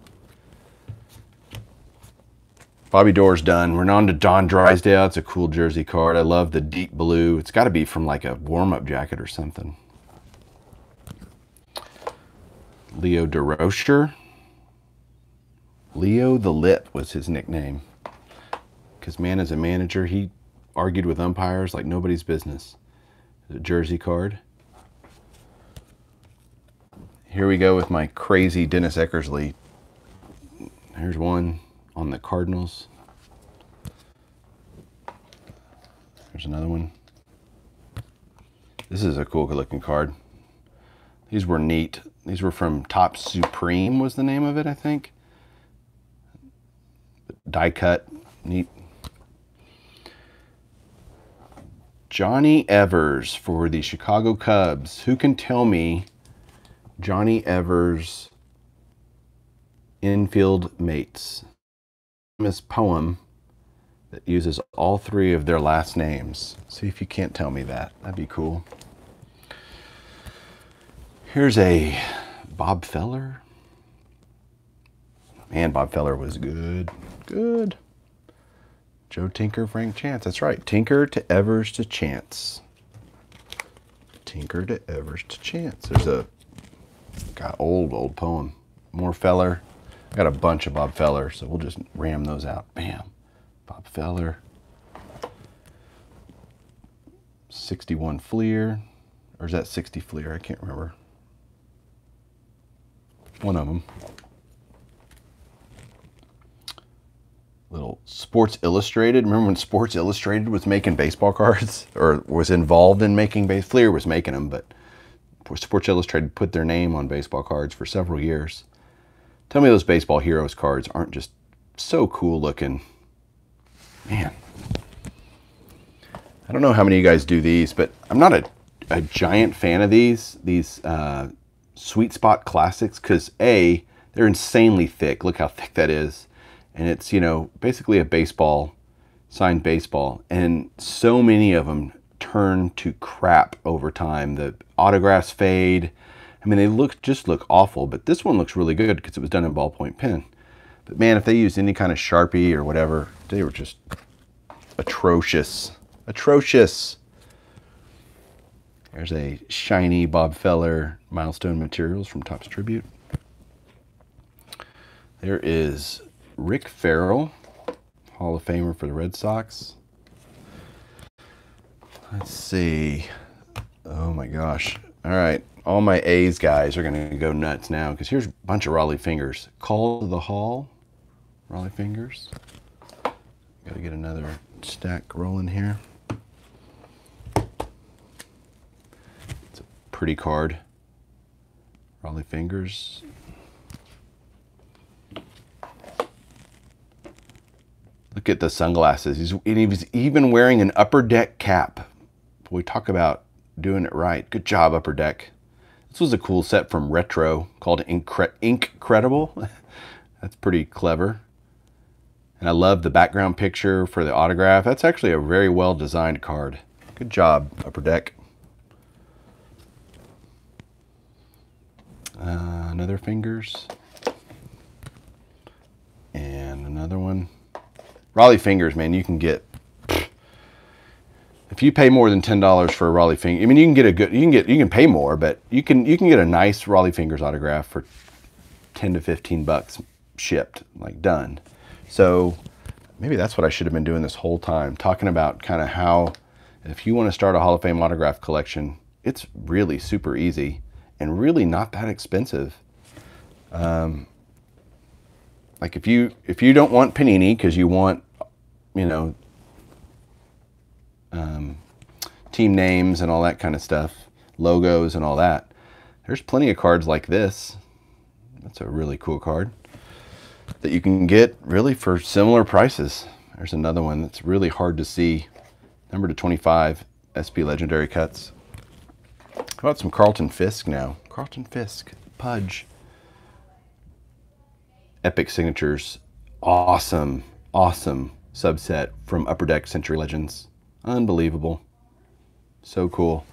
S1: Bobby Doerr's done. We're on to Don Drysdale. It's a cool jersey card. I love the deep blue. It's got to be from like a warm-up jacket or something. Leo Durocher. Leo the Lip was his nickname. Because man, as a manager, he argued with umpires like nobody's business. The jersey card. Here we go with my crazy Dennis Eckersley. Here's one on the Cardinals. There's another one. This is a cool looking card. These were neat. These were from Topps Supreme was the name of it, I think. Die cut, neat. Johnny Evers for the Chicago Cubs. Who can tell me Johnny Evers infield mates? famous poem that uses all three of their last names. See if you can't tell me that. That'd be cool. Here's a Bob Feller. Man, Bob Feller was good. Good. Joe Tinker, Frank Chance. That's right. Tinker to Evers to Chance. Tinker to Evers to Chance. There's a got old, old poem. More Feller. I got a bunch of Bob Feller, so we'll just ram those out. Bam. Bob Feller. 61 Fleer. Or is that 60 Fleer? I can't remember. One of them. Little Sports Illustrated. Remember when Sports Illustrated was making baseball cards? Or was involved in making base? Fleer was making them, but Sports Illustrated put their name on baseball cards for several years. Tell me those Baseball Heroes cards aren't just so cool looking. Man. I don't know how many of you guys do these, but I'm not a, a giant fan of these, these uh, Sweet Spot Classics, because A, they're insanely thick. Look how thick that is. And it's, you know, basically a baseball, signed baseball. And so many of them turn to crap over time. The autographs fade. I mean, they look just look awful, but this one looks really good because it was done in ballpoint pen. But man, if they used any kind of Sharpie or whatever, they were just atrocious. Atrocious. There's a shiny Bob Feller milestone materials from Topps Tribute. There is Rick Ferrell, Hall of Famer for the Red Sox. Let's see. Oh my gosh. All right all my A's guys are going to go nuts now because here's a bunch of Rollie fingers. Call to the Hall, Rollie fingers. Got to get another stack rolling here. It's a pretty card. Rollie fingers. Look at the sunglasses. He's, he was even wearing an upper deck cap. We talk about doing it right. Good job, upper deck. This was a cool set from Retro called Incre Incredible. That's pretty clever. And I love the background picture for the autograph. That's actually a very well designed card. Good job, Upper Deck. Uh, another fingers. And another one. Rollie fingers, man, you can get if you pay more than ten dollars for a Rollie finger, I mean, you can get a good, you can get, you can pay more, but you can, you can get a nice Rollie fingers autograph for ten to fifteen bucks shipped, like done. So maybe that's what I should have been doing this whole time, talking about kind of how, if you want to start a Hall of Fame autograph collection, it's really super easy and really not that expensive. Um, Like if you if you don't want Panini because you want, you know, um, team names and all that kind of stuff, logos and all that, there's plenty of cards like this. That's a really cool card that you can get really for similar prices. There's another one that's really hard to see. Number to 25 SP Legendary Cuts. How about some Carlton Fisk now? Carlton Fisk, Pudge. Epic Signatures. Awesome, awesome subset from Upper Deck Century Legends. Unbelievable. So cool.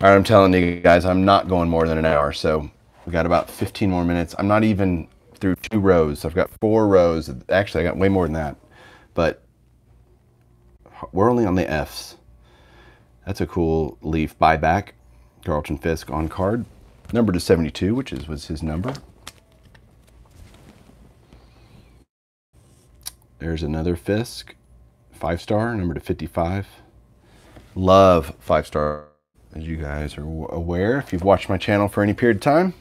S1: All right, I'm telling you guys, I'm not going more than an hour, so we got about 15 more minutes. I'm not even through two rows. I've got four rows. Actually, I got way more than that, but we're only on the Fs. That's a cool leaf buyback. Carlton Fisk on card. Number to 72, which is was his number. There's another Fisk. Five star, number to 55. Love five star, as you guys are aware if you've watched my channel for any period of time.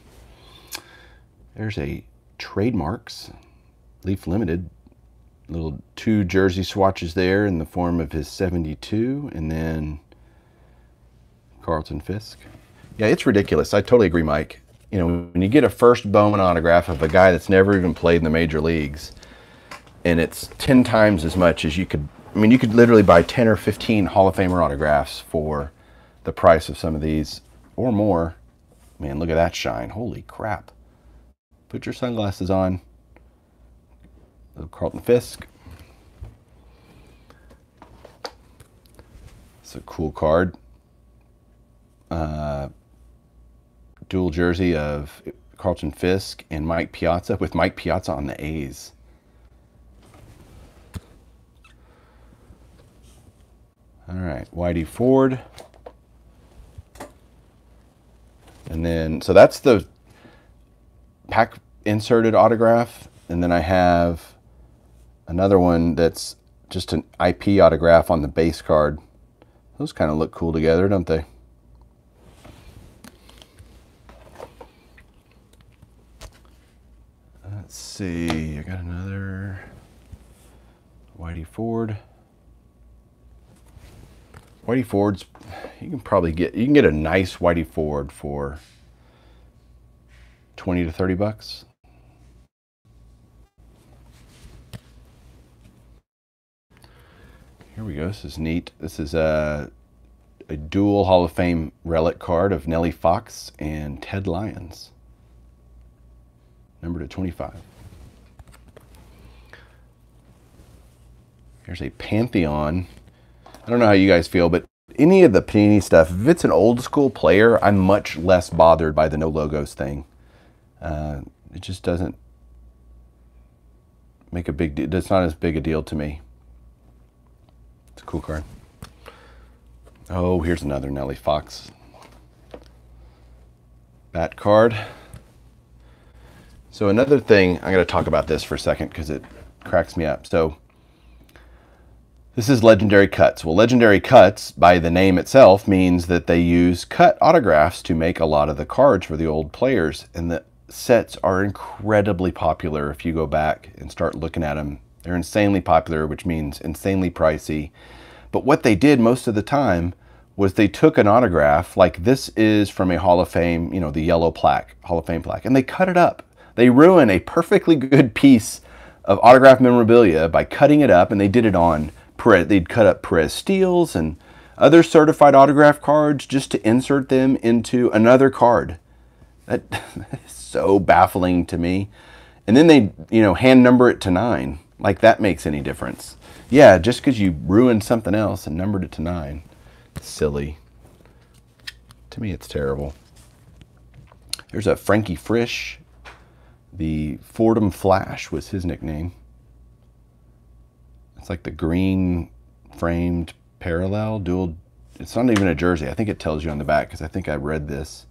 S1: There's a trademarks, Leaf Limited, little two jersey swatches there in the form of his 72 and then Carlton Fisk. Yeah, it's ridiculous. I totally agree, Mike. You know, when you get a first Bowman autograph of a guy that's never even played in the major leagues, and it's 10 times as much as you could, I mean, you could literally buy 10 or 15 Hall of Famer autographs for the price of some of these or more. Man, look at that shine. Holy crap. Put your sunglasses on. Little Carlton Fisk. It's a cool card. Uh, dual jersey of Carlton Fisk and Mike Piazza with Mike Piazza on the A's. All right, Whitey Ford. And then, so that's the pack inserted autograph. And then I have another one that's just an IP autograph on the base card. Those kind of look cool together, don't they? Let's see, I got another Whitey Ford. Whitey Ford's, you can probably get, you can get a nice Whitey Ford for 20 to 30 bucks. Here we go. This is neat. This is a, a dual Hall of Fame relic card of Nellie Fox and Ted Lyons. Number to 25. Here's a Pantheon. I don't know how you guys feel, but any of the Panini stuff, if it's an old school player, I'm much less bothered by the no logos thing. Uh, it just doesn't make a big deal. It's not as big a deal to me. It's a cool card. Oh, here's another Nellie Fox. Bat card. So another thing, I'm going to talk about this for a second because it cracks me up. So this is Legendary Cuts. Well, Legendary Cuts, by the name itself, means that they use cut autographs to make a lot of the cards for the old players. And the sets are incredibly popular if you go back and start looking at them. They're insanely popular, which means insanely pricey. But what they did most of the time was they took an autograph, like this is from a Hall of Fame, you know, the yellow plaque, Hall of Fame plaque, and they cut it up. They ruin a perfectly good piece of autograph memorabilia by cutting it up, and they did it on Perez. They'd cut up Perez-Steeles and other certified autograph cards just to insert them into another card. That is so baffling to me. And then they, you know, hand number it to nine. Like that makes any difference. Yeah, just because you ruined something else and numbered it to nine. Silly. To me, it's terrible. There's a Frankie Frisch. The Fordham Flash was his nickname. It's like the green framed parallel dual. It's not even a jersey. I think it tells you on the back because I think I read this.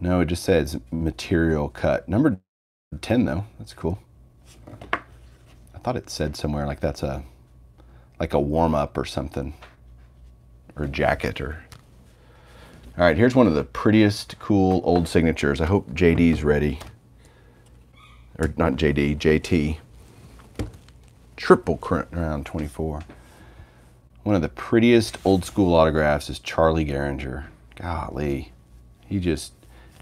S1: No, it just says material cut. Number 10 though, that's cool. I thought it said somewhere like that's a, like a warm up or something. Or a jacket or. All right, here's one of the prettiest, cool old signatures. I hope JD's ready. or not JD, JT. Triple Crown 24. One of the prettiest old school autographs is Charlie Gehringer. Golly, he just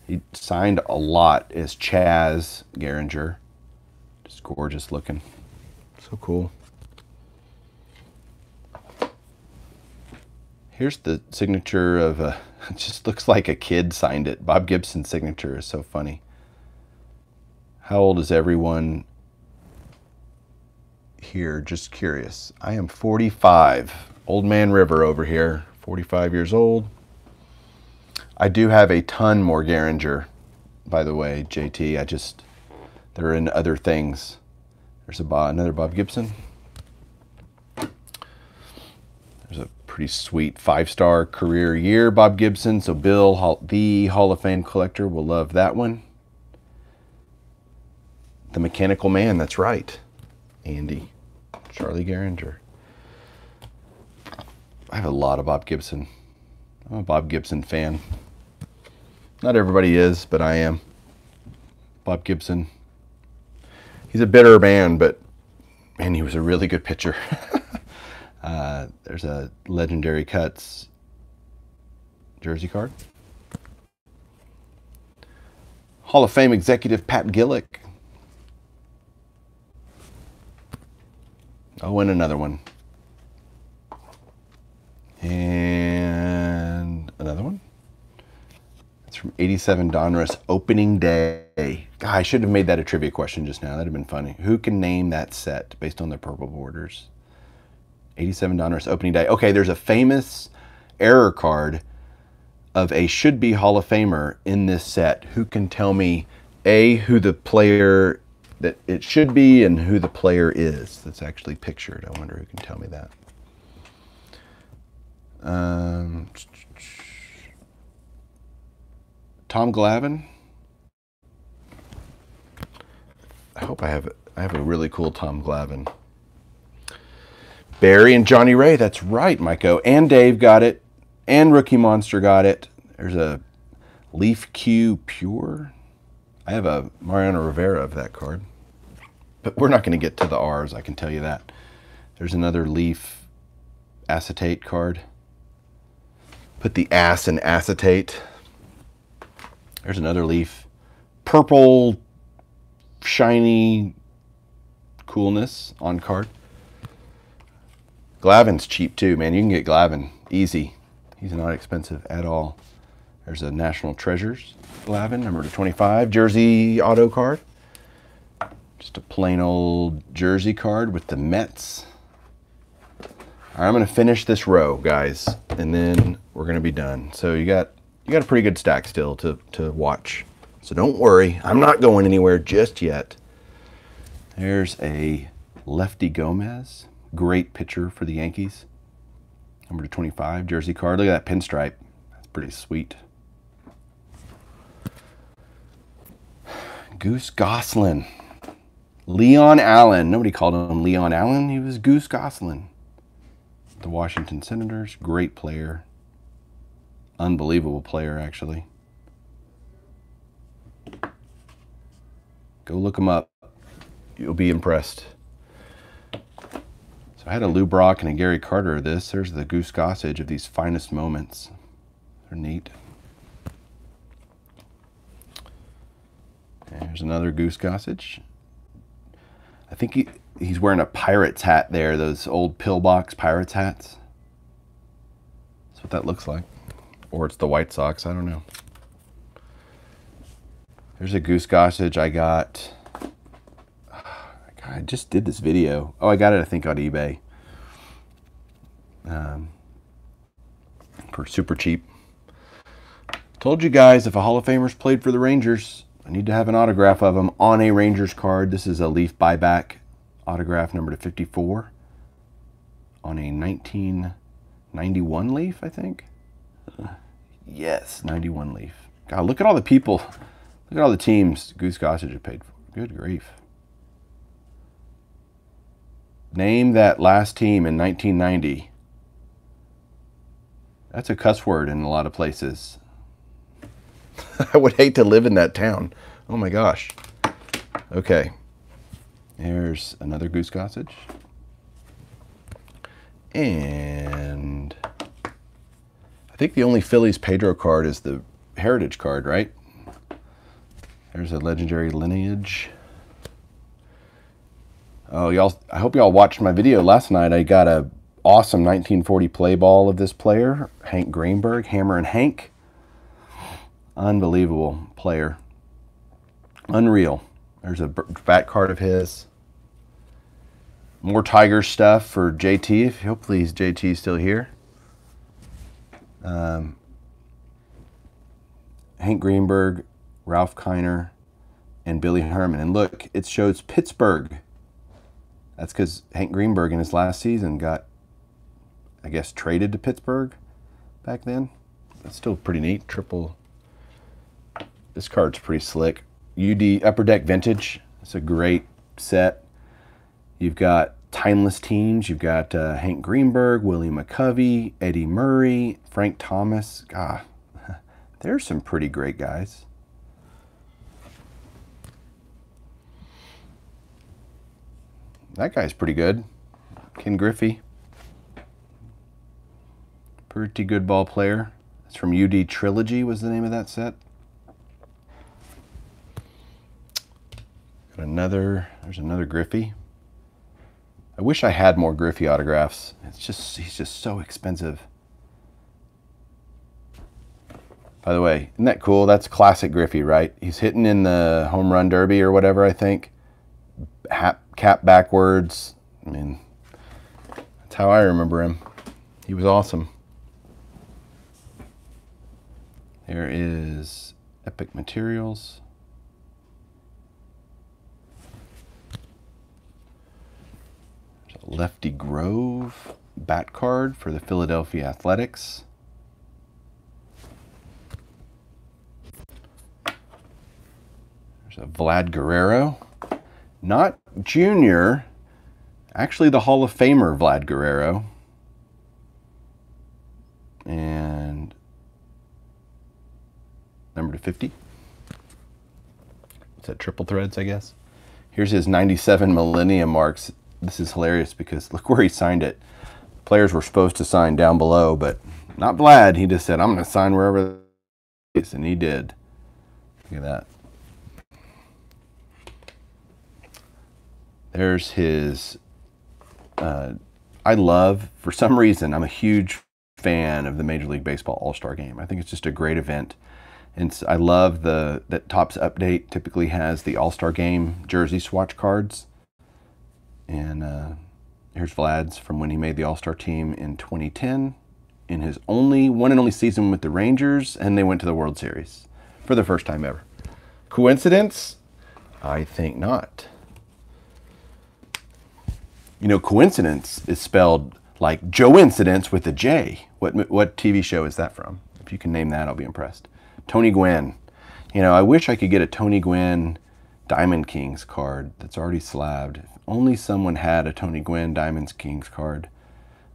S1: he signed a lot as Chaz Gehringer. Just gorgeous looking. So cool. Here's the signature of a, it just looks like a kid signed it. Bob Gibson's signature is so funny. How old is everyone here? Just curious. I am 45. Old Man River over here, 45 years old. I do have a ton more Gehringer, by the way, JT. I just, they're in other things. There's a Bob, another Bob Gibson. There's a pretty sweet five-star career year, Bob Gibson. So Bill, the Hall of Fame collector, will love that one. The Mechanical Man, that's right. Andy, Charlie Gehringer. I have a lot of Bob Gibson. I'm a Bob Gibson fan. Not everybody is, but I am. Bob Gibson. He's a bitter man, but man, he was a really good pitcher. uh, there's a legendary cuts jersey card. Hall of Fame executive Pat Gillick. Oh, and another one. And another one. It's from 87 Donruss opening day. God, I should have made that a trivia question just now. That'd have been funny. Who can name that set based on the purple borders? 87 Donruss opening day. Okay, there's a famous error card of a should be Hall of Famer in this set. Who can tell me A, who the player that it should be and who the player is that's actually pictured? I wonder who can tell me that. Um, Tom Glavine. I hope I have I have a really cool Tom Glavine. Barry and Johnny Ray. That's right, Myco. And Dave got it. And Rookie Monster got it. There's a Leaf Q Pure. I have a Mariano Rivera of that card. But we're not going to get to the R's, I can tell you that. There's another Leaf acetate card. Put the ass in acetate. There's another leaf. Purple, shiny coolness on card. Glavine's cheap too, man. You can get Glavine easy. He's not expensive at all. There's a National Treasures Glavine, number 25, jersey auto card. Just a plain old jersey card with the Mets. All right, I'm gonna finish this row, guys, and then we're gonna be done. So you got you got a pretty good stack still to, to watch. So don't worry, I'm not going anywhere just yet. There's a Lefty Gomez, great pitcher for the Yankees. Number 25, jersey card. Look at that pinstripe. That's pretty sweet. Goose Goslin. Leon Allen. Nobody called him Leon Allen. He was Goose Goslin. The Washington Senators. Great player. Unbelievable player, actually. Go look him up. You'll be impressed. So I had a Lou Brock and a Gary Carter of this. There's the Goose Gossage of these finest moments. They're neat. There's another Goose Gossage. I think he, he's wearing a Pirates hat there, those old pillbox Pirates hats. That's what that looks like. Or it's the White Sox, I don't know. There's a Goose Gossage I got. I just did this video. Oh, I got it, I think, on eBay. Um, for super cheap. Told you guys, if a Hall of Famer's played for the Rangers, I need to have an autograph of him on a Rangers card. This is a Leaf buyback autograph number to 54 on a 1991 Leaf, I think. Yes, 91 Leaf. God, look at all the people. Look at all the teams Goose Gossage have paid for. Good grief. Name that last team in 1990. That's a cuss word in a lot of places. I would hate to live in that town. Oh my gosh. Okay. There's another Goose Gossage. And I think the only Phillies Pedro card is the Heritage card, right? There's a legendary lineage. Oh, y'all! I hope y'all watched my video last night. I got a awesome 1940 play ball of this player, Hank Greenberg, Hammerin' Hank. Unbelievable player. Unreal. There's a back card of his. More Tiger stuff for JT. Hopefully, JT still here. Um, Hank Greenberg, Ralph Kiner, and Billy Herman. And look, it shows Pittsburgh. That's because Hank Greenberg in his last season got, I guess, traded to Pittsburgh back then. That's still pretty neat. Triple. This card's pretty slick. UD Upper Deck Vintage. It's a great set. You've got timeless teams. You've got uh, Hank Greenberg, Willie McCovey, Eddie Murray, Frank Thomas. God, there's some pretty great guys. That guy's pretty good. Ken Griffey. Pretty good ball player. It's from UD Trilogy was the name of that set. Another, there's another Griffey. I wish I had more Griffey autographs. It's just, he's just so expensive. By the way, isn't that cool? That's classic Griffey, right? He's hitting in the home run derby or whatever, I think. Hat, cap backwards. I mean, that's how I remember him. He was awesome. There is Epic Materials. Lefty Grove bat card for the Philadelphia Athletics. There's a Vlad Guerrero. Not junior, actually the Hall of Famer Vlad Guerrero. And number to 50. Is that triple threads, I guess? Here's his 97 Millennium Marks this is hilarious because look where he signed it. Players were supposed to sign down below, but not Vlad. He just said, I'm going to sign wherever is, and he did. Look at that. There's his. Uh, I love, for some reason, I'm a huge fan of the Major League Baseball All Star Game. I think it's just a great event. And I love the that Topps update typically has the All Star Game jersey swatch cards. And uh, here's Vlad's from when he made the All Star team in 2010 in his only one and only season with the Rangers, and they went to the World Series for the first time ever. Coincidence? I think not. You know, coincidence is spelled like Joe Incidence with a J. What, what TV show is that from? If you can name that, I'll be impressed. Tony Gwynn. You know, I wish I could get a Tony Gwynn Diamond Kings card that's already slabbed only someone had a Tony Gwynn Diamonds Kings card.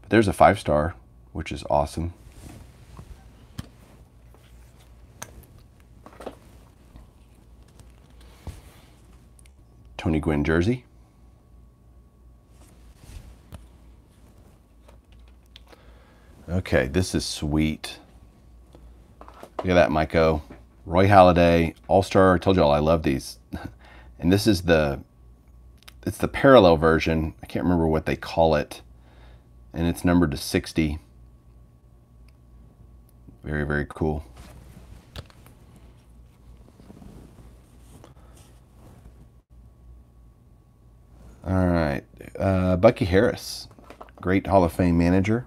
S1: But there's a five star, which is awesome. Tony Gwynn jersey. Okay, this is sweet. Look at that, Maiko. Roy Halladay, All-Star. I told you all I love these. And this is the it's the parallel version. I can't remember what they call it. And it's numbered to 60. Very, very cool. All right. Uh, Bucky Harris, great Hall of Fame manager.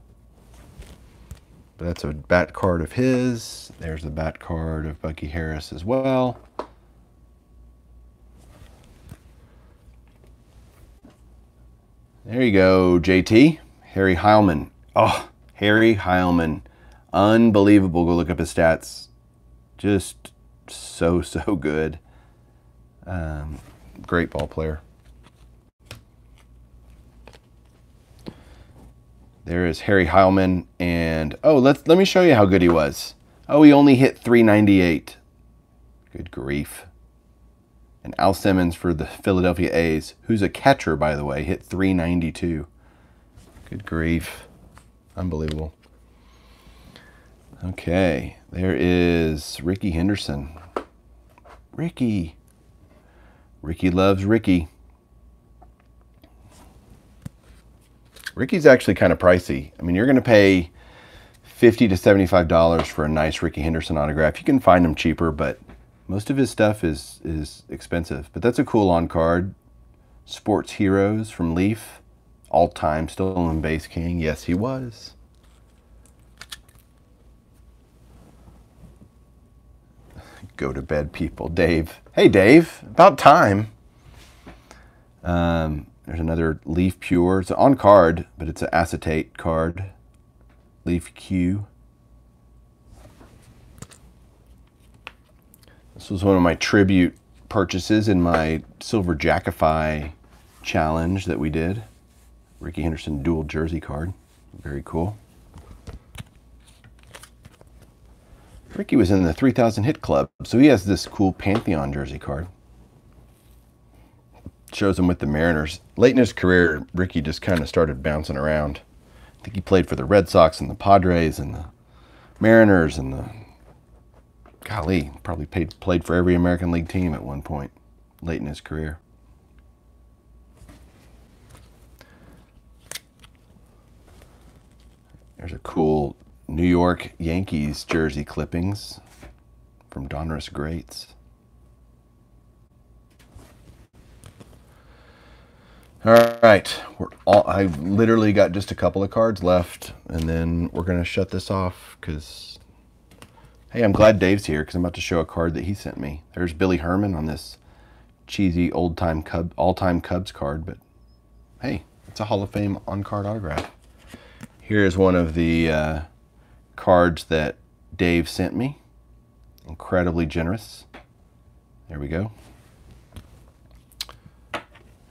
S1: That's a bat card of his. There's a bat card of Bucky Harris as well. There you go, JT. Harry Heilmann. Oh, Harry Heilmann. Unbelievable. Go look up his stats. Just so, so good. Um, great ball player. There is Harry Heilmann, and oh, let's let me show you how good he was. Oh, he only hit 398. Good grief. And Al Simmons for the Philadelphia A's, who's a catcher, by the way, hit 392. Good grief. Unbelievable. Okay, there is Rickey Henderson. Ricky. Ricky loves Ricky. Ricky's actually kind of pricey. I mean, you're going to pay 50 to $75 for a nice Rickey Henderson autograph. You can find them cheaper, but most of his stuff is, is expensive. But that's a cool on card. Sports Heroes from Leaf. All time stolen base king. Yes, he was. Go to bed, people. Dave. Hey, Dave. About time. Um, there's another Leaf Pure. It's on card, but it's an acetate card. Leaf Q. This was one of my tribute purchases in my Silver Jackify challenge that we did. Rickey Henderson dual jersey card. Very cool. Rickey was in the 3000 hit club, so he has this cool Pantheon jersey card. Shows him with the Mariners. Late in his career, Rickey just kind of started bouncing around. I think he played for the Red Sox and the Padres and the Mariners and the golly, probably paid, played for every American League team at one point late in his career. There's a cool New York Yankees jersey clippings from Donruss Greats. All right, we're all, I literally got just a couple of cards left, and then we're gonna shut this off because, hey, I'm glad Dave's here because I'm about to show a card that he sent me. There's Billy Herman on this cheesy old-time Cub, all-time Cubs card, but hey, it's a Hall of Fame on-card autograph. Here's one of the uh, cards that Dave sent me. Incredibly generous. There we go.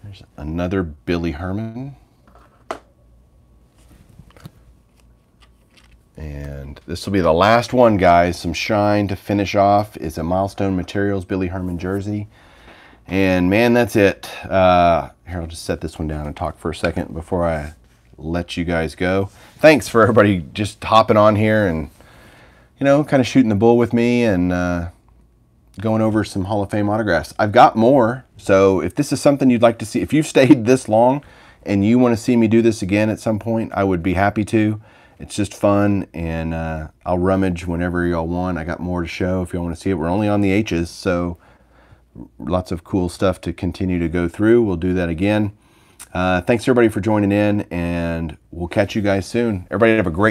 S1: There's another Billy Herman. And this will be the last one, guys. Some shine to finish off is a Milestone Materials Billy Herman jersey. And man, that's it. Uh, here, I'll just set this one down and talk for a second before I let you guys go. Thanks for everybody just hopping on here and, you know, kind of shooting the bull with me and uh, going over some Hall of Fame autographs. I've got more, so if this is something you'd like to see, if you've stayed this long and you want to see me do this again at some point, I would be happy to. It's just fun, and uh, I'll rummage whenever y'all want. I got more to show if y'all want to see it. We're only on the H's, so lots of cool stuff to continue to go through. We'll do that again. Uh, thanks everybody for joining in, and we'll catch you guys soon. Everybody have a great